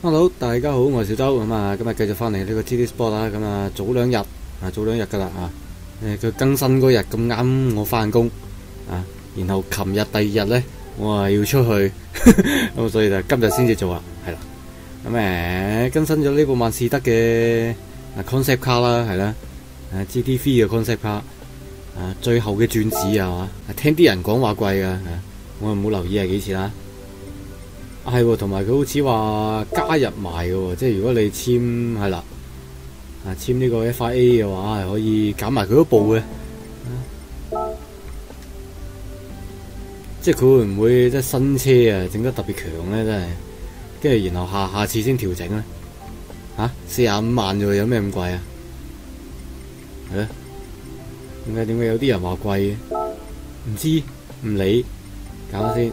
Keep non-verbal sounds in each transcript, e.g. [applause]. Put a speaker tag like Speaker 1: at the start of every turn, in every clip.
Speaker 1: hello，大家好，我系小周咁啊，今日继续翻嚟呢个 T t Sport 啦，咁啊早两日啊早两日噶啦吓，诶佢更新嗰日咁啱我翻工啊，然后琴日第二日咧我啊要出去，[laughs] 咁所以就今日先至做啊，系啦，咁诶更新咗呢部万事德嘅 concept 卡啦，系啦，诶 GT V 嘅 concept 卡，啊最后嘅转子啊，啊听啲人讲话贵噶，我又冇留意系几钱啊。系喎，同埋佢好似话加入埋嘅，即系如果你签系啦，啊签呢个 FPA 嘅话，系可以减埋佢嗰部嘅。即系佢会唔会即系新车啊，整得特别强咧？真系，跟住然后下下次先调整咧。吓，四廿五万啫，有咩咁贵啊？系咧，点解点解有啲人话贵嘅？唔知唔理，搞先。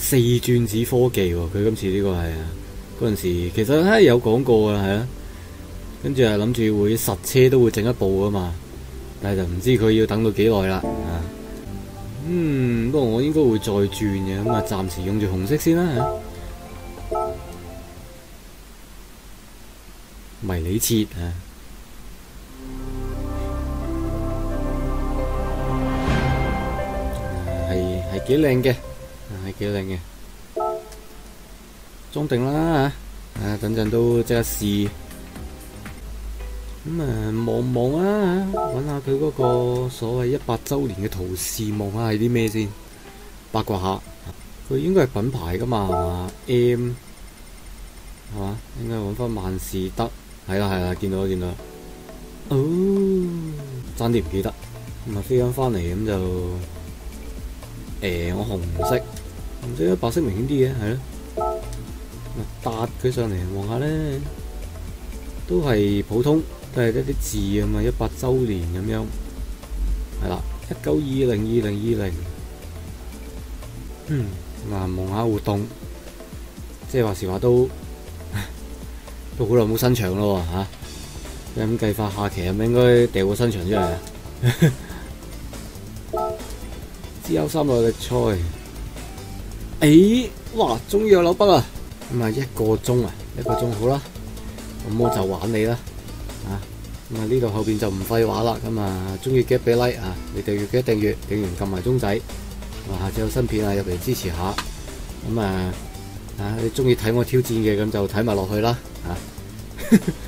Speaker 1: 四轉子科技喎，佢今次呢個係啊，嗰陣時其實咧有講過噶，係啊，跟住啊諗住會實車都會整一部啊嘛，但係就唔知佢要等到幾耐啦啊。嗯，不過我應該會再轉嘅，咁啊暫時用住紅色先啦迷你切啊，系係幾靚嘅。系几靓嘅，装定啦吓，啊等阵都即刻试，咁啊望望啊，搵下佢嗰个所谓一百周年嘅图示，望下系啲咩先，八卦下。佢应该系品牌噶嘛，系嘛 M，系嘛应该搵翻万事得，系啦系啦，见到见到，哦，争啲唔记得，咁啊飞紧翻嚟咁就，诶我红色。唔知啊，白色明显啲嘅系咯，搭佢上嚟望下咧，都系普通，都系一啲字啊嘛，一百周年咁样，系啦，一九二零二零二零，嗯，嗱望下活动，即系话时话都 [laughs] 都好耐冇新场咯吓，咁计法下期系咪应该掉个新场出嚟啊？[laughs] 之后三六力赛。诶，哇，终于有楼笔啊！咁啊，一个钟啊，一个钟好啦，咁我就玩你啦，啊，咁啊呢度后边就唔废话啦，咁啊中意嘅俾 like 啊，你订阅嘅订阅，点完揿埋钟仔，啊，下次有新片啊入嚟支持下，咁啊啊你中意睇我挑战嘅，咁就睇埋落去啦，
Speaker 2: 吓。[laughs]